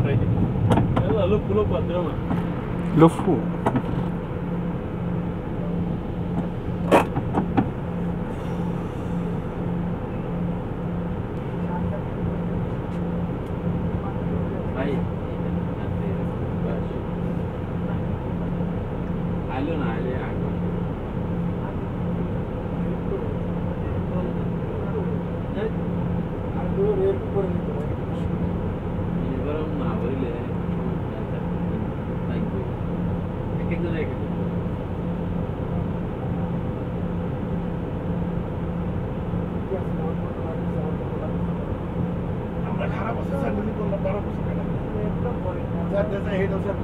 parei. Ela louco, louco, patrão, mano. Lofo. Ada saya hidupnya.